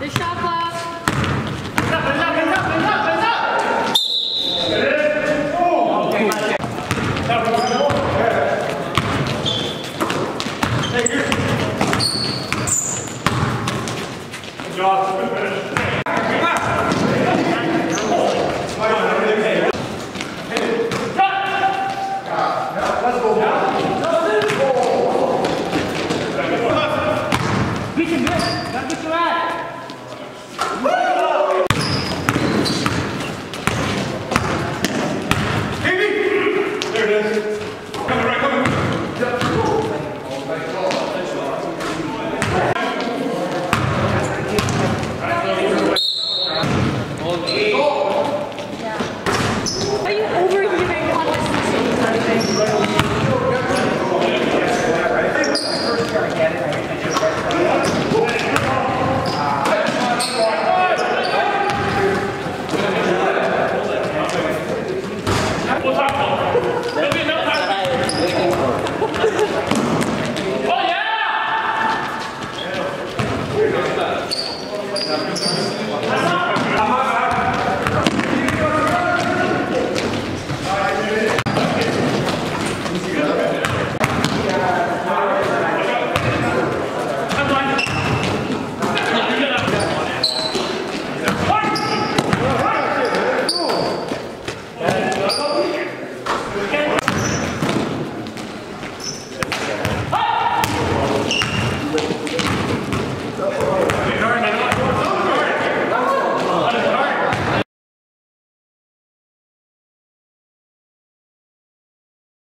Deixava job.